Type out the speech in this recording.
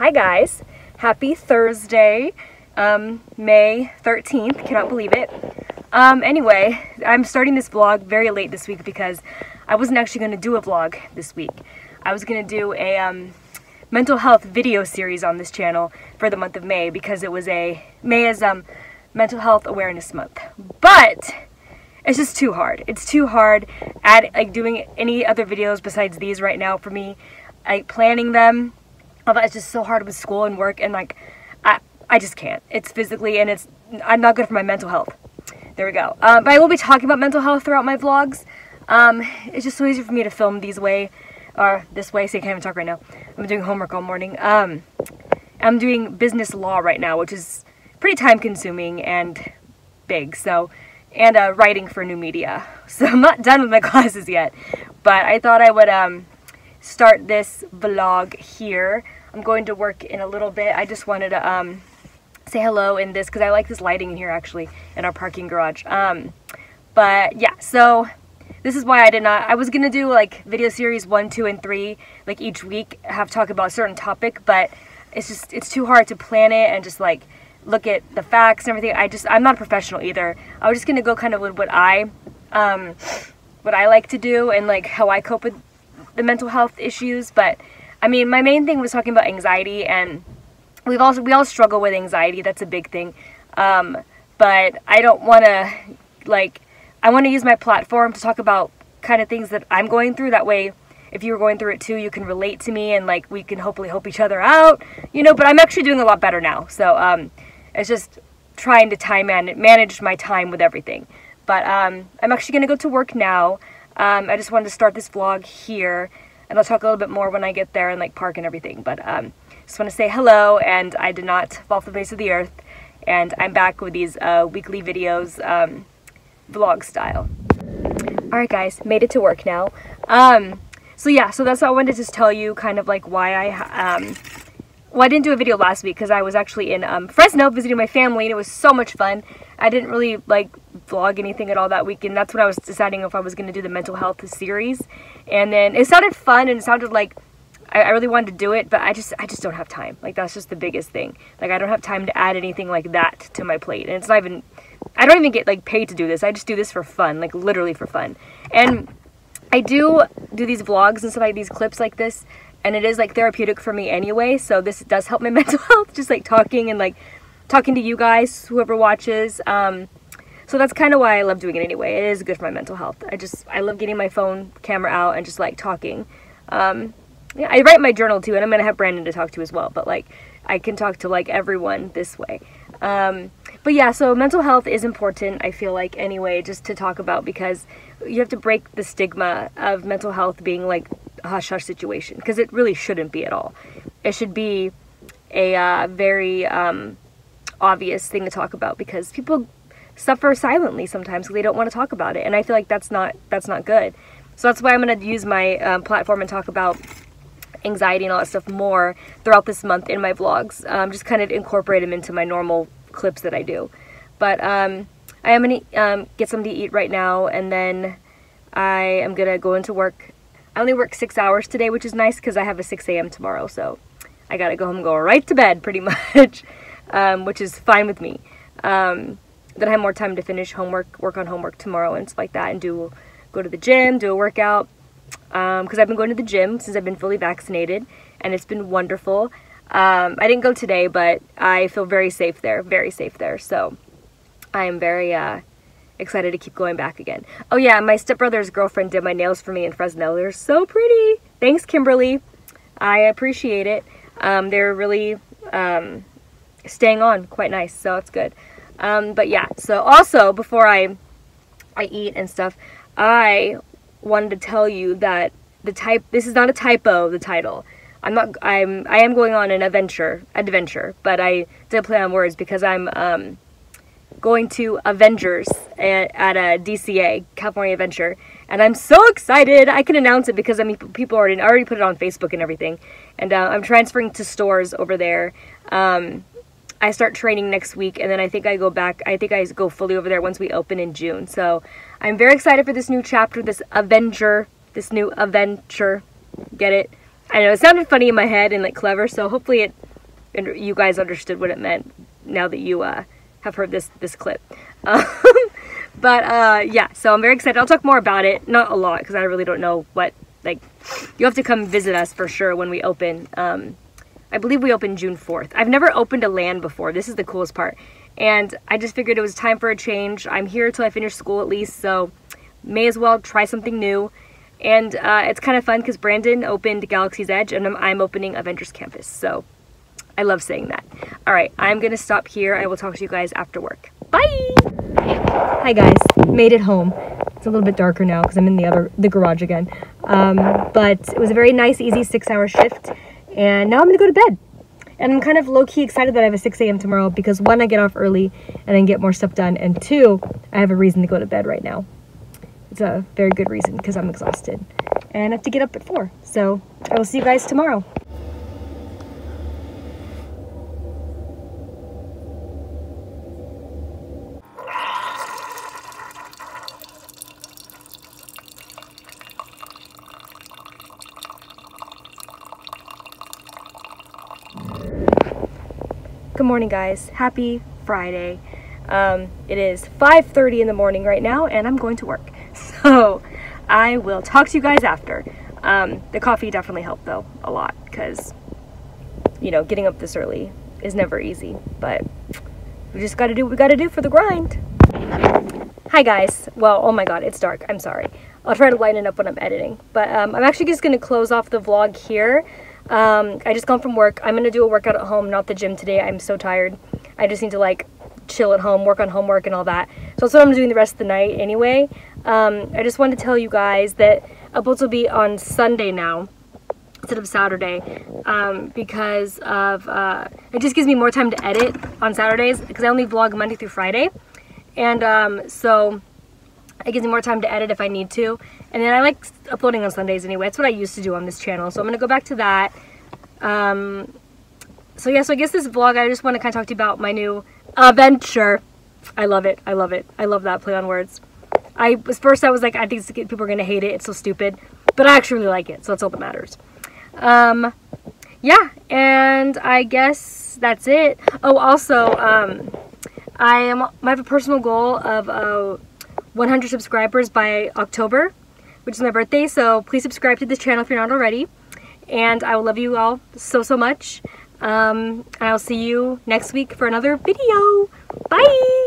Hi guys, happy Thursday, um, May 13th, cannot believe it. Um, anyway, I'm starting this vlog very late this week because I wasn't actually going to do a vlog this week. I was going to do a um, mental health video series on this channel for the month of May because it was a, May is um, Mental Health Awareness Month. But, it's just too hard. It's too hard at like doing any other videos besides these right now for me. Like planning them all is just so hard with school and work and like I, I just can't. It's physically and it's I'm not good for my mental health. There we go. Um, but I will be talking about mental health throughout my vlogs. Um, it's just so easy for me to film these way or this way, so I can't even talk right now. I'm doing homework all morning. Um, I'm doing business law right now, which is pretty time consuming and big. So, and uh, writing for new media. So I'm not done with my classes yet, but I thought I would um, start this vlog here. I'm going to work in a little bit. I just wanted to um, say hello in this because I like this lighting in here actually in our parking garage. Um, but yeah, so this is why I did not, I was going to do like video series one, two, and three, like each week, have talk about a certain topic, but it's just, it's too hard to plan it and just like look at the facts and everything. I just, I'm not a professional either. I was just going to go kind of with what I, um, what I like to do and like how I cope with the mental health issues, but I mean, my main thing was talking about anxiety, and we've also we all struggle with anxiety. That's a big thing. Um, but I don't want to like I want to use my platform to talk about kind of things that I'm going through. That way, if you're going through it too, you can relate to me, and like we can hopefully help each other out. You know, but I'm actually doing a lot better now. So um, it's just trying to time man manage my time with everything. But um, I'm actually gonna go to work now. Um, I just wanted to start this vlog here, and I'll talk a little bit more when I get there and like park and everything. But um, just want to say hello, and I did not fall off the face of the earth, and I'm back with these uh, weekly videos, um, vlog style. Alright guys, made it to work now. Um, so yeah, so that's what I wanted to just tell you, kind of like why I, um, well I didn't do a video last week because I was actually in um, Fresno visiting my family and it was so much fun. I didn't really like vlog anything at all that weekend. That's when I was deciding if I was going to do the mental health series. And then it sounded fun and it sounded like I, I, really wanted to do it, but I just I just don't have time. Like that's just the biggest thing. Like I don't have time to add anything like that to my plate. And it's not even I don't even get like paid to do this. I just do this for fun, like literally for fun. And I do do these vlogs and stuff like these clips like this and it is like therapeutic for me anyway so this does help my mental health just like talking and like talking to you guys whoever watches um, so that's kind of why I love doing it anyway. It is good for my mental health. I just, I love getting my phone camera out and just like talking. Um, yeah, I write my journal too, and I'm to have Brandon to talk to as well, but like, I can talk to like everyone this way. Um, but yeah, so mental health is important, I feel like, anyway, just to talk about because you have to break the stigma of mental health being like hush hush situation because it really shouldn't be at all. It should be a uh, very um, obvious thing to talk about because people suffer silently sometimes because they don't want to talk about it and i feel like that's not that's not good so that's why i'm going to use my um, platform and talk about anxiety and all that stuff more throughout this month in my vlogs um, just kind of incorporate them into my normal clips that i do but um, i am going to um, get something to eat right now and then i am going to go into work i only work six hours today which is nice because i have a 6 a.m tomorrow so i gotta go home and go right to bed pretty much um, which is fine with me um, then I have more time to finish homework, work on homework tomorrow and stuff like that, and do go to the gym, do a workout. Because um, I've been going to the gym since I've been fully vaccinated, and it's been wonderful. Um, I didn't go today, but I feel very safe there, very safe there. So I am very uh, excited to keep going back again. Oh yeah, my stepbrother's girlfriend did my nails for me in Fresno. They're so pretty. Thanks, Kimberly. I appreciate it. Um, they're really um, staying on quite nice, so it's good. Um, but yeah, so also before I I eat and stuff, I wanted to tell you that the type this is not a typo, the title. I'm not I'm I am going on an adventure adventure, but I did play on words because I'm um going to Avengers at, at a DCA, California Adventure, and I'm so excited. I can announce it because I mean people already already put it on Facebook and everything, and uh, I'm transferring to stores over there. Um, I start training next week and then I think I go back, I think I go fully over there once we open in June. So I'm very excited for this new chapter, this Avenger, this new adventure. Get it? I know it sounded funny in my head and like clever, so hopefully it you guys understood what it meant now that you uh, have heard this this clip. Um, but uh, yeah, so I'm very excited. I'll talk more about it. Not a lot because I really don't know what like. You have to come visit us for sure when we open. Um, I believe we open June 4th. I've never opened a land before. This is the coolest part. And I just figured it was time for a change. I'm here till I finish school at least, so may as well try something new. And uh, it's kind of fun because Brandon opened Galaxy's Edge and I'm, I'm opening Avengers Campus. So I love saying that. All right, I'm to stop here. I will talk to you guys after work. Bye! Hi guys, made it home. It's a little bit darker now because I'm in the other the garage again. Um, but it was a very nice, easy six-hour shift, and now I'm gonna go to bed. And I'm kind of low-key excited that I have a 6 a.m. tomorrow because one, I get off early and then get more stuff done, and two, I have a reason to go to bed right now. It's a very good reason because I'm exhausted and I have to get up at 4. So I will see you guys tomorrow. Good morning, guys. Happy Friday. Um, it is 5.30 in the morning right now, and I'm going to work. So I will talk to you guys after. Um, the coffee definitely helped, though, a lot, because, you know, getting up this early is never easy. But we just got to do what we got to do for the grind. Hi, guys. Well, oh my god, it's dark. I'm sorry. I'll try to lighten it up when I'm editing. But um, I'm actually just going to close off the vlog here. Um, I just come from work. I'm going to do a workout at home, not the gym today. I'm so tired. I just need to like chill at home, work on homework and all that. So that's what I'm doing the rest of the night anyway. Um, I just wanted to tell you guys that uploads will be on Sunday now instead of Saturday um, because of uh, it just gives me more time to edit on Saturdays because I only vlog Monday through Friday. And um, so it gives me more time to edit if I need to. And then I like uploading on Sundays anyway. That's what I used to do on this channel. So I'm going to go back to that. Um, so yeah, so I guess this vlog, I just want to kind of talk to you about my new adventure. I love it. I love it. I love that play on words. I was first I was like, I think people are going to hate it. It's so stupid. But I actually really like it. So that's all that matters. Um, yeah, and I guess that's it. Oh, also, um, I am I have a personal goal of uh, 100 subscribers by October, which is my birthday. So please subscribe to this channel if you're not already. And I will love you all so, so much. Um, and I'll see you next week for another video. Bye!